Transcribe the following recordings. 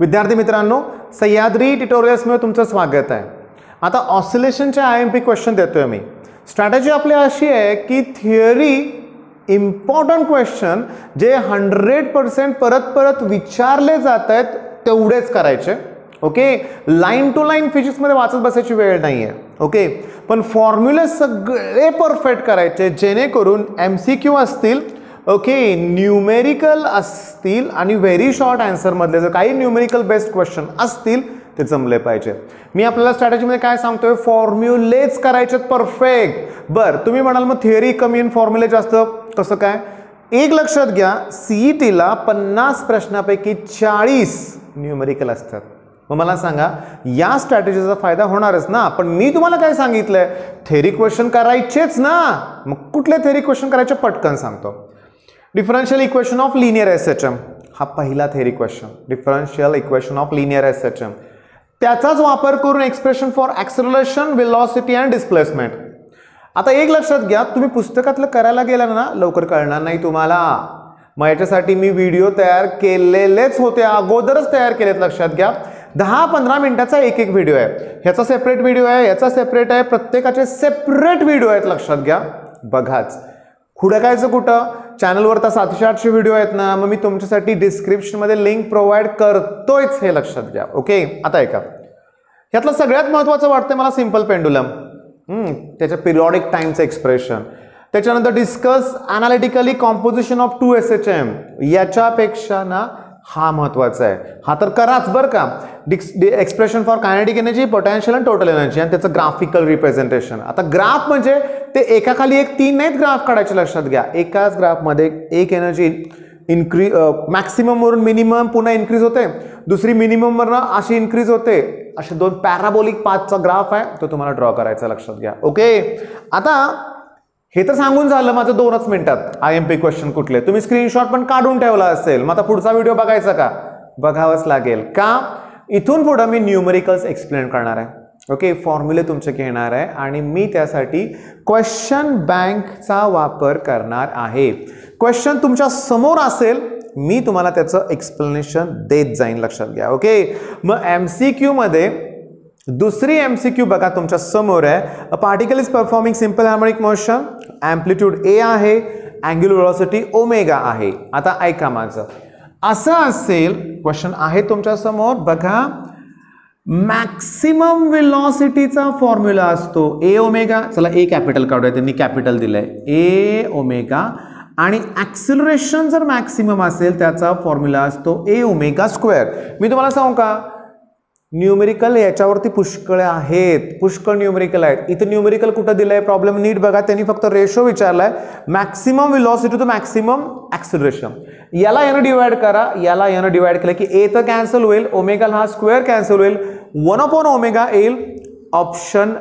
विद्यार्थी मित्रांनो सह्याद्री ट्युटोरियल्समध्ये तुमचं स्वागत आहे. आता ऑसिलेशनचे आय एम पी क्वेश्चन देतोय मी. स्ट्रॅटेजी आपली अशी आहे की थिअरी इम्पॉर्टंट क्वेश्चन जे हंड्रेड पर्सेंट परत परत विचारले जात आहेत तेवढेच करायचे. ओके लाईन टू लाईन फिजिक्समध्ये वाचत बसायची वेळ नाही आहे ओके पण फॉर्म्युले सगळे परफेक्ट करायचे जेणेकरून एम सी क्यू असतील ओके न्यूमेरिकल असतील आणि व्हेरी शॉर्ट आन्सरमधले जर काही न्यूमेरिकल बेस्ड क्वेश्चन असतील ते जमले पाहिजे. मी आपल्याला स्ट्रॅटेजीमध्ये काय सांगतोय? फॉर्म्युलेच करायचे परफेक्ट बरं तुम्ही म्हणाल मग थिअरी कमी आणि फॉर्म्युले जास्त. कसं काय? एक लक्षात घ्या सीई टीला पन्नास प्रश्नापैकी चाळीस न्यूमेरिकल असतात. मग मला सांगा या स्ट्रॅटेजीचा फायदा होणारच ना? पण मी तुम्हाला काय सांगितलंय? थेरी क्वेश्चन करायचेच ना. मग कुठले थेरी क्वेश्चन करायचे? पटकन सांगतो. Differential equation of linear S हा पहिला theory question differential equation of linear S त्याचाच वापर करून expression for acceleration velocity and displacement आता एक लक्षात घ्या तुम्ही पुस्तकातलं करायला गेला ना लवकर कळणार नाही तुम्हाला. मग याच्यासाठी मी व्हिडिओ तयार केलेलेच होते अगोदरच तयार केलेत लक्षात घ्या. दहा पंधरा मिनिटाचा एक एक व्हिडिओ आहे. ह्याचा सेपरेट व्हिडिओ आहे याचा सेपरेट आहे प्रत्येकाचे सेपरेट व्हिडिओ आहेत लक्षात घ्या. बघाच. हुडकायचं कुठं? चॅनलवर तर सातशे आठशे व्हिडिओ आहेत ना मग मी तुमच्यासाठी डिस्क्रिप्शनमध्ये लिंक प्रोव्हाइड करतोयच हे लक्षात घ्या ओके? आता ऐका. ह्यातलं सगळ्यात महत्त्वाचं वाटतं मला सिंपल पेंडुलम. त्याच्या पिरियॉडिक टाईमचं एक्सप्रेशन त्याच्यानंतर discuss analytically composition of two S H M याच्यापेक्षा ना हा महत्त्वाचा आहे. हा तर कराच बरं का. डिक्स expression for kinetic energy potential and total energy आणि त्याचं ग्राफिकल रिप्रेझेंटेशन आता ग्राफ म्हणजे ते एकाखाली एक तीन नाहीत ग्राफ काढायचे लक्षात घ्या. एकाच ग्राफमध्ये एक एनर्जी इन्क्री मॅक्सिममवरून मिनिमम पुन्हा इन्क्रीज होते. दुसरी मिनिममवरनं अशी इन्क्रीज होते. असे दोन पॅराबोलिक पाचचा ग्राफ आहे तो तुम्हाला ड्रॉ करायचा लक्षात घ्या. ओके आता हे तर सांगून झालं माझं दोनच मिनिटात. आय एम पी क्वेश्चन कुठले? तुम्ही स्क्रीनशॉट पण काढून ठेवला असेल. मग आता पुढचा व्हिडिओ बघायचा का? बघावंच लागेल. का? इथून पुढं मी न्यूमरिकल्स एक्सप्लेन करणार आहे. ओके फॉर्म्युले तुमचे घेणार आहे. आणि मी त्यासाठी क्वेश्चन बँकचा वापर करणार आहे. क्वेश्चन तुमच्यासमोर असेल. मी तुम्हाला त्याचं एक्सप्लेनेशन देत जाईन लक्षात घ्या. ओके मग एम सी क्यूमध्ये दुसरी एम सी क्यू बघा तुमच्यासमोर आहे. A particle is performing simple harmonic motion amplitude A आहे अँग्युलर व्हेलॉसिटी ओमेगा आहे. आता ऐका माझं. असं असेल क्वेश्चन आहे तुमच्यासमोर बघा. मॅक्सिमम विलॉसिटीचा फॉर्म्युला असतो ए ओमेगा चला ए कॅपिटल काढूया त्यांनी कॅपिटल दिलंय. ए ओमेगा आणि ॲक्सिलरेशन जर मॅक्सिमम असेल त्याचा फॉर्म्युला असतो ए ओमेगा स्क्वेअर मी तुम्हाला सांगू का? न्यूमेरिकल याच्यावरती पुष्कळ आहेत. पुष्कळ न्यूमेरिकल आहेत. इथं न्यूमेरिकल कुठं दिलंय? प्रॉब्लेम नीट बघा. त्यांनी फक्त ratio विचारलाय. Maximum velocity to maximum acceleration याला यानं डिवाइड करा. याला यानं डिवाइड केलं की ए तर कॅन्सल होईल. ओमेगाल हा स्क्वेअर कॅन्सल होईल. वन अपॉन ओमेगा येईल. ऑप्शन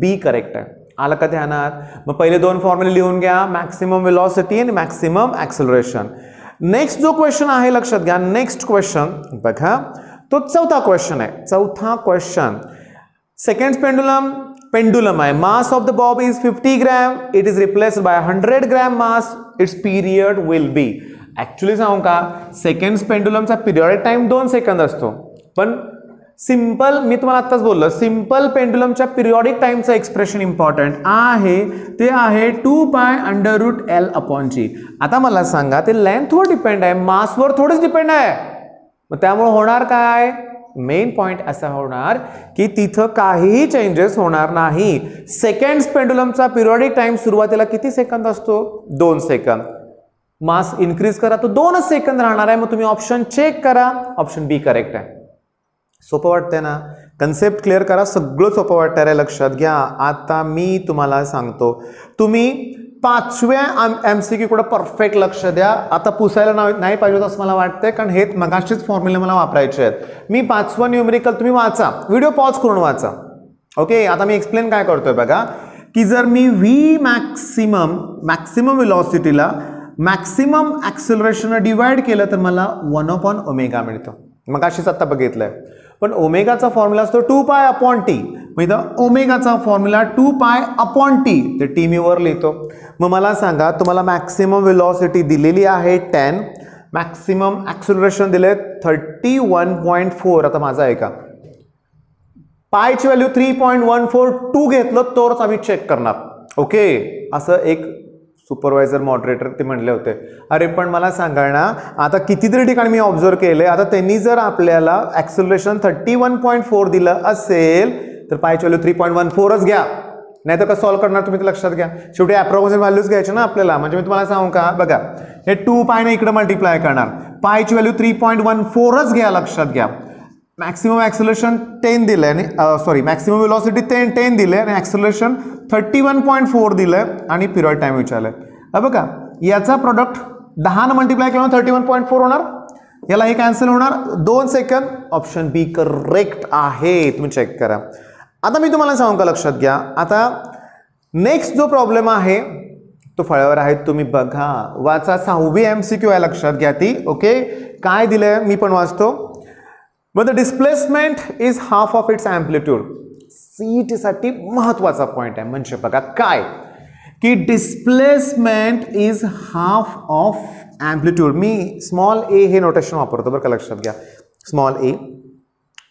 बी करेक्ट आहे. आलं का ध्यानात? मग पहिले दोन फॉर्म्युले लिहून घ्या. मॅक्सिमम विलॉसिटी आणि मॅक्सिमम ॲक्सिलरेशन नेक्स्ट जो क्वेश्चन आहे लक्षात घ्या. नेक्स्ट क्वेश्चन बघा. तो चौथा क्वेश्चन आहे. चौथा क्वेश्चन सेकंड पेंडुलम पेंडुलम आहे. Mass of the bob is fifty gram it is replaced by hundred gram mass its period will be actually सांगू का? सेकंड पेंडुलमचा पिरियड टाईम दोन सेकंद असतो. पण सिंपल मी तुम्हाला आत्ताच बोललो सिंपल पेंडुलमच्या पिरियॉडिक टाईमचं एक्सप्रेशन इम्पॉर्टंट आहे. ते आहे two pi under root L upon g आता मला सांगा ते लेंथवर डिपेंड आहे? मासवर थोडंच डिपेंड आहे. मग त्यामुळे होणार काय? मेन पॉइंट असा होणार की तिथं काहीही चेंजेस होणार नाही. सेकंड पेंडुलमचा पिरियॉडिक टाइम सुरुवातीला किती सेकंद असतो? दोन सेकंद मास इन्क्रीज करा तो दोनच सेकंद राहणार आहे. मग तुम्ही ऑप्शन चेक करा. ऑप्शन बी करेक्ट आहे. सोपं वाटतंय ना? कन्सेप्ट क्लिअर करा. सगळं सोपं वाटतं आहे लक्षात. घ्या. आता मी तुम्हाला सांगतो. तुम्ही पाचव्या एम सी क्यूकडं परफेक्ट लक्ष द्या. आता पुसायला नाही पाहिजे असं मला वाटतंय कारण हे मगाशीच फॉर्म्युले मला वापरायचे आहेत. मी पाचवा न्यूमेरिकल तुम्ही वाचा. व्हिडिओ पॉज करून वाचा. ओके आता मी एक्सप्लेन काय करतोय बघा. की जर मी व्ही मॅक्सिमम मॅक्सिमम विलॉसिटीला मॅक्सिमम ॲक्सिलरेशन डिवाइड केलं तर मला वन अपॉन ओमेगा मिळतं. मग अशीच आत्ता आहे पण ओमेगाचा फॉर्म्युला असतो टू पाय अपॉन टी मग इथं ओमेगाचा formula two pi upon T ते टी मी वर लिहितो. मग मला सांगा तुम्हाला मॅक्सिमम वेलॉसिटी दिलेली आहे टेन मॅक्सिमम ॲक्सिलरेशन दिले थर्टी वन पॉईंट फोर आता माझा आहे का? पायची value three point one four two घेतलं तरच आम्ही चेक करणार. ओके असं एक सुपरवायझर मॉडरेटर ते म्हणले होते. अरे पण मला सांगा ना आता कितीतरी ठिकाणी मी ऑब्झर्व केले आता त्यांनी जर आपल्याला acceleration thirty one point four दिलं असेल तर पायची व्हॅल्यू थ्री पॉईंट वन फोरच घ्या. नाही तर कसं सॉल्व्ह करणार तुम्ही ते लक्षात घ्या. शेवटी अप्रॉक्सिमेट व्हॅल्यूज घ्यायचे ना आपल्याला. म्हणजे मी तुम्हाला सांगू का? बघा. हे टू पायने इकडे मल्टिप्लाय करणार. पायची व्हॅल्यू थ्री पॉईंट वन फोरच घ्या लक्षात घ्या. मॅक्सिमम ॲक्सिलेशन टेन दिलं आहे आणि sorry maximum velocity ten ten दिलं आहे आणि acceleration thirty one point four दिलं आहे आणि पिरियड टाईम विचारलं आहे बघा. याचा प्रॉडक्ट दहानं मल्टिप्लाय केलं थर्टी वन पॉईंट फोर होणार. याला हे कॅन्सल होणार. दोन सेकंद ऑप्शन बी करेक्ट आहे. तुम्ही चेक करा. आता मी तुम्हाला सांगू का? लक्षात घ्या. आता नेक्स्ट जो प्रॉब्लेम आहे तो फळ्यावर आहे. तुम्ही बघा. वाचा सहावी एम सी क्यू आहे लक्षात घ्या ती. ओके काय दिलंय? मी पण वाचतो. मग the displacement is half of its amplitude C टीसाठी महत्त्वाचा पॉईंट आहे. म्हणजे बघा काय? की displacement is half of amplitude me small ए हे नोटेशन वापरतो बरं का? लक्षात घ्या. स्मॉल ए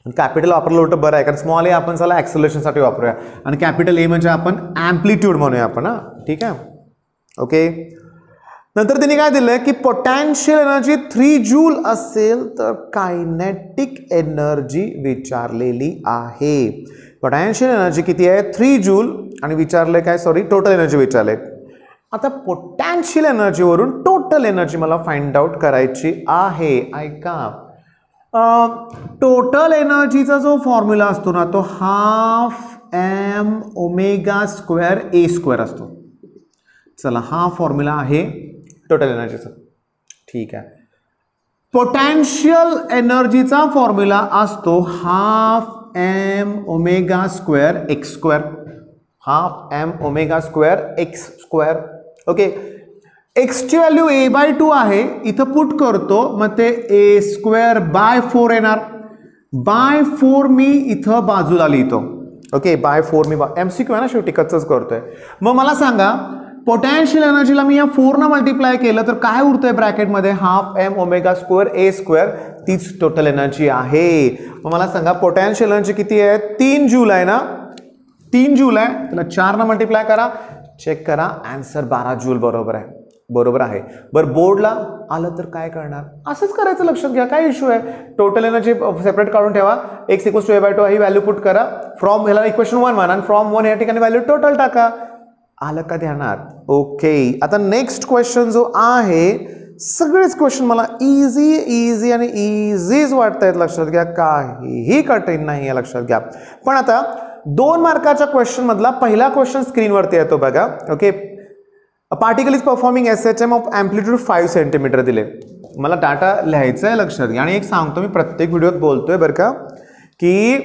कॅपिटल वापरलं उलटं बरं आहे. कारण स्मॉल ए आपण चला ॲक्सलेशनसाठी वापरूया. आणि कॅपिटल ए म्हणजे आपण ॲम्प्लिट्यूड म्हणूया आपण हां. ठीक आहे? ओके नंतर त्यांनी काय दिलं की पोटॅन्शियल एनर्जी थ्री जूल असेल तर कायनेटिक एनर्जी विचारलेली आहे. पोटॅन्शियल एनर्जी किती आहे? थ्री जूल आणि विचारले काय? सॉरी टोटल एनर्जी विचारले आता पोटॅन्शियल एनर्जीवरून टोटल एनर्जी मला फाइंड आउट करायची आहे. ऐका. टोटल एनर्जीचा जो फॉर्म्युला असतो ना तो half M omega square A square असतो. चला हा फॉर्म्युला आहे टोटल एनर्जीचा ठीक आहे. पोटॅन्शियल एनर्जीचा फॉर्म्युला असतो half M omega square X square half M omega square X square okay एक्सची value A by two आहे. इथं पुट करतो. मग ते ए स्क्वेअर बाय फोर येणार. बाय फोर मी इथं बाजूला लिहितो. ओके बाय फोर मी एम सी क्यू आहे ना शेवटी कच्चच करतोय. मग मला सांगा पोटॅन्शियल एनर्जीला मी या फोरनं मल्टिप्लाय केलं तर काय उरतंय ब्रॅकेटमध्ये half M omega square A square तीच टोटल एनर्जी आहे. मग मला सांगा पोटॅन्शियल एनर्जी किती आहे? तीन जूल आहे ना? तीन जूल आहे. त्याला चारनं मल्टिप्लाय करा. चेक करा. आन्सर बारा जूल बरोबर आहे. बरोबर आहे. बरं बोर्डला आलं तर काय करणार? असंच करायचं लक्षात घ्या. काय इश्यू आहे? टोटल एनर्जी सेपरेट काढून ठेवा. X equals to A by two he value put करा. फ्रॉम ह्याला इक्वेशन वन वन आणि फ्रॉम वन या ठिकाणी व्हॅल्यू टोटल टाका. आलं का ध्यानात? ओके आता नेक्स्ट क्वेश्चन जो आहे सगळेच क्वेश्चन मला इझी इझी आणि इझीच वाटत आहेत लक्षात घ्या. काहीही कठीण नाही आहे लक्षात घ्या. पण आता दोन मार्काच्या क्वेश्चनमधला पहिला क्वेश्चन स्क्रीनवरती येतो बघा. Okay particle is performing S H M of amplitude five centimetre दिले. मला डाटा लिहायचा आहे लक्षात घ्या. आणि एक सांगतो मी प्रत्येक व्हिडिओत बोलतोय बरं का की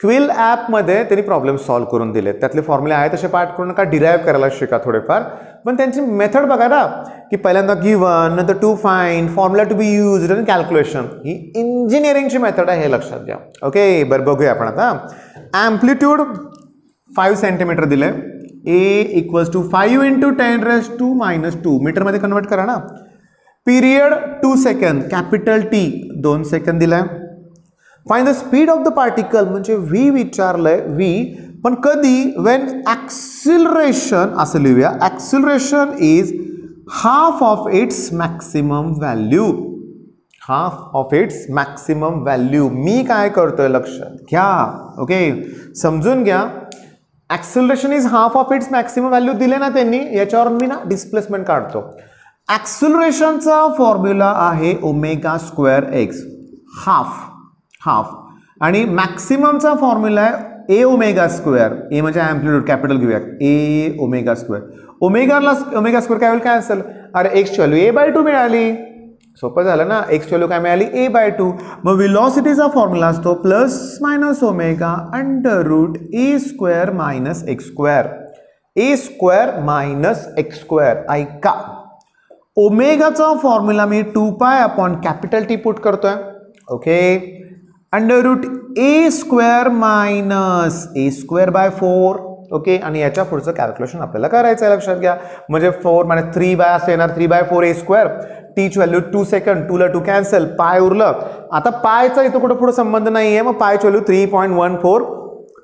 क्विल ॲपमध्ये त्यांनी प्रॉब्लेम सॉल्व करून दिले त्यातले फॉर्म्युले आहे तसे पाठ करून नका डिराईव्ह करायला शिका थोडेफार. पण त्यांची मेथड बघा ना की पहिल्यांदा गिवन नंतर to find formula to be use and calculation ही इंजिनिअरिंगची मेथड आहे हे लक्षात घ्या. ओके बरं बघूया आपण आता. ॲम्प्लिट्यूड फाईव्ह सेंटीमीटर दिले. A equals to five into ten raise to minus two मीटरमध्ये कन्वर्ट करा ना. पिरियड टू सेकंद कॅपिटल टी दोन सेकंद दिलाय. Find the speed of the particle म्हणजे व्ही विचारलंय व्ही पण कधी वेन ॲक्सिलरेशन असं लिहूया. Acceleration is half of its maximum value half of its maximum value मी काय करतोय लक्षात? घ्या. ओके समजून घ्या. Acceleration is half of its maximum value दिले ना त्यांनी याच्यावर मी ना डिस्प्लेसमेंट काढतो. ॲक्सिलरेशनचा फॉर्म्युला आहे omega square X half half आणि मॅक्सिममचा फॉर्म्युला आहे ए ओमेगा स्क्वेअर ए म्हणजे ॲम्प्लिट्यूड कॅपिटल घेऊया. ए ओमेगा स्क्वेअर ओमेगाला ओमेगा स्क्वेअर काय होईल? काय असेल? अरे X value A by two मिळाली. सोपं झालं ना? एक्स व्हॅल्यू काय मिळाली ए बाय टू मग विलॉसिटीचा फॉर्म्युला असतो plus minus omega under root A square minus X square A square minus X square ऐका. ओमेगाचा फॉर्म्युला मी two pi upon capital T put करतोय. Okay under root A square minus A square by four okay आणि याच्या पुढचं calculation आपल्याला करायचं आहे लक्षात घ्या. म्हणजे फोर म्हणजे थ्री बाय असं येणार three by four A square teach value two second टूला टू कॅन्सल पाय उरलं. आता पायचा इथं कुठं पुढं संबंध नाही आहे मग पायची value three point one four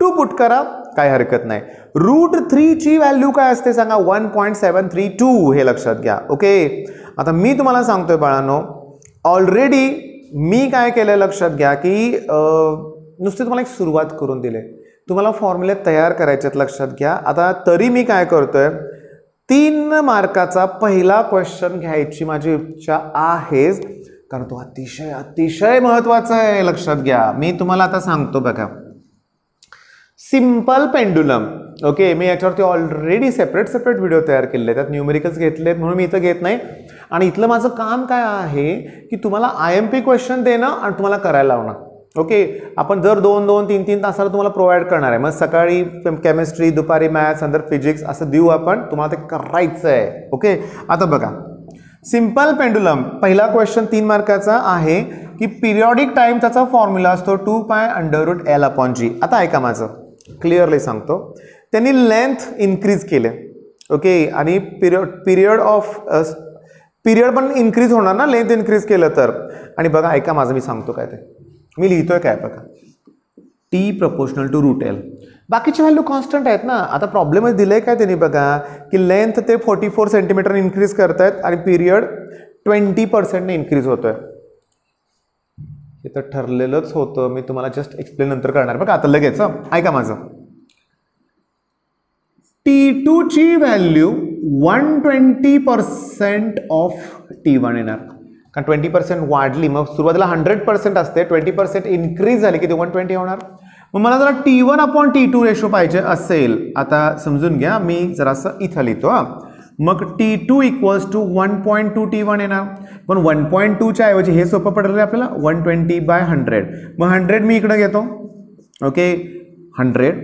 two put करा काय हरकत नाही. रूट थ्रीची व्हॅल्यू काय असते सांगा? One point seven three two हे लक्षात घ्या. ओके आता मी तुम्हाला सांगतोय बाळांनो ऑलरेडी मी काय केलं लक्षात घ्या की नुसते तुम्हाला एक सुरुवात करून दिले तुम्हाला फॉर्म्युले तयार करायचे आहेत लक्षात घ्या. आता तरी मी काय करतोय तीन मार्काचा पहिला क्वेश्चन घ्यायची माझी इच्छा आहेच. कारण तो अतिशय अतिशय महत्त्वाचा आहे लक्षात घ्या. मी तुम्हाला आता सांगतो बघा. सिंपल पेंडुलम ओके मी याच्यावरती ऑलरेडी सेपरेट सेपरेट व्हिडिओ तयार केलेले आहेत. त्यात न्यूमेरिकल्स आहेत म्हणून मी इथं घेत नाही. आणि इथलं माझं काम काय आहे की तुम्हाला आय एम पी क्वेश्चन देणं आणि तुम्हाला करायला लावणं. ओके आपण दर दोन दोन तीन तीन तासाला तुम्हाला प्रोव्हाइड करणार आहे मग सकाळी केमिस्ट्री दुपारी मॅथ्स नंतर फिजिक्स असं देऊ आपण तुम्हाला ते करायचं आहे ओके आता बघा. सिंपल पेंडुलम पहिला क्वेश्चन तीन मार्काचा आहे की पिरियॉडिक टाइम त्याचा फॉर्म्युला असतो two pi under root L upon g आता ऐका माझं. क्लिअरली सांगतो. त्यांनी लेंथ इन्क्रीज केले. ओके आणि पिरियड पिरियड ऑफ पिरियड पण इन्क्रीज होणार ना लेंथ इन्क्रीज केलं तर. आणि बघा ऐका माझं मी सांगतो काय ते. मी लिहितोय काय बघा. T proportional to root L बाकीचे व्हॅल्यू कॉन्स्टंट आहेत ना. आता प्रॉब्लेमच दिलं आहे काय त्यांनी बघा की लेंथ ते फोर्टी फोर सेंटीमीटर इन्क्रीज करतायत आणि पिरियड ट्वेंटी पर्सेंटने इन्क्रीज होतोय. हे तर ठरलेलंच होतं. मी तुम्हाला जस्ट एक्सप्लेन नंतर करणार. बघा आता लगेच ऐका माझं. T टूची value one twenty percent of T one येणार. कारण ट्वेंटी पर्सेंट वाढली. मग सुरुवातीला हंड्रेड पर्सेंट असते. ट्वेंटी पर्सेंट इन्क्रीज झाली. की ते वन ट्वेंटी होणार? मग मला जरा T one upon T two ratio पाहिजे असेल. आता समजून घ्या. मी जरासं इथं लिहितो हां. मग T two equals to one point two T one येणार. पण वन पॉईंट टूच्या ऐवजी हे सोपं पडलं आपल्याला? वन ट्वेंटी बाय हंड्रेड मग हंड्रेड मी इकडं घेतो. ओके हंड्रेड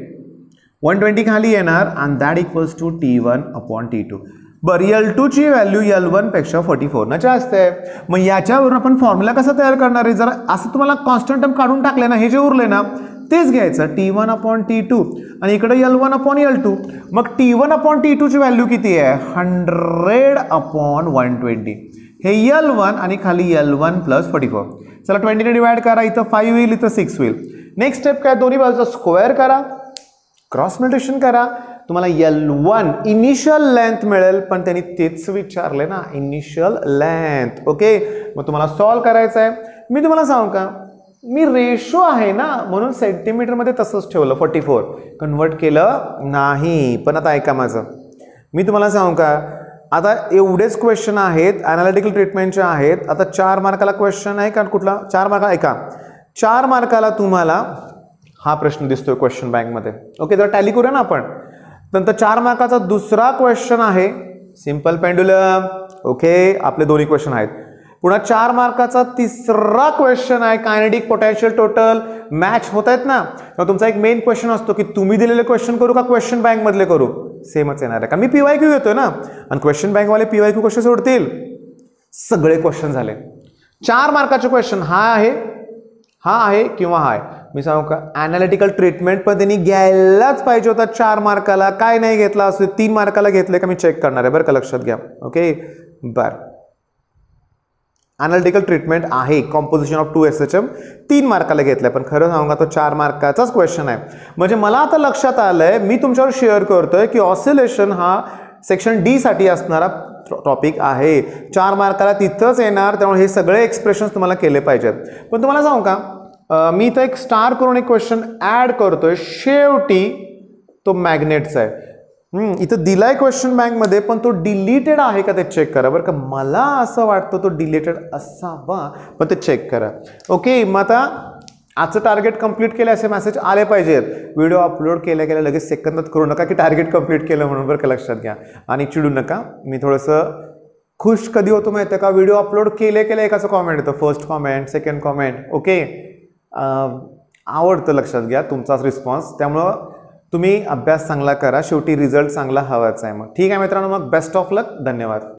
वन ट्वेंटी खाली येणार. And that equals to T one upon T two बरं यल टूची व्हॅल्यू यल वनपेक्षा फोर्टी फोरनं जास्त आहे. मग याच्यावरून आपण फॉर्म्युला कसा तयार करणार आहे? जर असं तुम्हाला कॉन्स्टंट टर्म काढून टाकले ना हे जे उरले ना तेच घ्यायचं. T one upon T two आणि इकडे L one upon L two मग टी वन अपॉन टी टूची व्हॅल्यू किती आहे? हंड्रेड अपॉन वन ट्वेंटी हे यल वन आणि खाली L one plus forty four चला ट्वेंटीने डिवाइड करा इथं फाईव्ह होईल इथं सिक्स होईल नेक्स्ट स्टेप काय? दोन्ही बाजूचा स्क्वेअर करा. क्रॉस मल्टिप्लिकेशन करा. तुम्हाला यल वन इनिशियल लेंथ मिळेल पण त्यांनी तेच विचारले ना इनिशियल लेंथ ओके मग तुम्हाला सॉल्व करायचं आहे मी तुम्हाला सांगू का? मी रेशो आहे ना म्हणून सेंटीमीटरमध्ये तसंच ठेवलं फोर्टी फोर कन्वर्ट केलं नाही. पण आता ऐका माझं. मी तुम्हाला सांगू का? आता एवढेच क्वेश्चन आहेत अनालिटिकल ट्रीटमेंटचे आहेत. आता चार मार्काला क्वेश्चन आहे का? कुठला? चार मार्काला ऐका. चार मार्काला तुम्हाला हा प्रश्न दिसतोय क्वेश्चन बँकमध्ये ओके जरा टॅली करूया ना आपण. नंतर चार मार्काचा दुसरा क्वेश्चन आहे. सिंपल पेंडुलम ओके आपले दोन्ही क्वेश्चन आहेत. पुन्हा चार मार्काचा तिसरा क्वेश्चन आहे. कायनेटिक पोटॅन्शियल टोटल मॅच होत आहेत ना? तर तुमचा एक मेन क्वेश्चन असतो की तुम्ही दिलेले क्वेश्चन करू का क्वेश्चन बँकमधले करू? सेमच येणार आहे. का मी पी वाय क्यू घेतोय ना? आणि क्वेश्चन बँकवाले पी वाय क्यू कसे सोडतील? सगळे क्वेश्चन झाले. चार मार्काचे क्वेश्चन हा आहे हा आहे किंवा हा आहे? मी सांगू का? ॲनालिटिकल ट्रीटमेंट पण त्यांनी घ्यायलाच पाहिजे होता चार मार्काला. काय नाही घेतला असं तीन मार्काला घेतले का मी चेक करणार आहे. बरं का लक्षात घ्या. ओके बरं. ॲनालिटिकल ट्रीटमेंट आहे. Composition of two S H M तीन मार्काला घेतलं पण खरं सांगू का तो चार मार्काचाच क्वेश्चन आहे. म्हणजे मला आता लक्षात आलं आहे मी तुमच्यावर शेअर करतोय की ऑसिलेशन हा सेक्शन डीसाठी असणारा टॉपिक आहे. चार मार्काला तिथंच येणार त्यामुळे हे सगळे एक्सप्रेशन्स तुम्हाला केले पाहिजेत. पण तुम्हाला सांगू का मी इथं एक स्टार करून एक क्वेश्चन ॲड करतोय. शेवटी तो मॅग्नेटचा आहे. इथं दिलाय क्वेश्चन बँकमध्ये पण तो डिलीटेड आहे का ते चेक करा. बरं का मला असं वाटतं तो डिलीटेड असावा पण ते चेक करा. ओके मग आता आजचं टार्गेट कंप्लीट केलं असे मेसेज आले पाहिजेत. व्हिडिओ अपलोड केल्या गेल्या लगेच सेकंदात करू नका की टार्गेट कंप्लीट केलं म्हणून. बरं का लक्षात घ्या. आणि चिडू नका. मी थोडंसं खुश कधी होतो माहिती आहे का? व्हिडिओ अपलोड केले केले एकाचं कॉमेंट येतं. First comment second comment okay आवडतं लक्षात घ्या तुमचाच रिस्पॉन्स त्यामुळं तुम्ही अभ्यास चांगला करा. शेवटी रिझल्ट चांगला हवाच आहे मग. ठीक आहे मित्रांनो मग बेस्ट ऑफ लक धन्यवाद.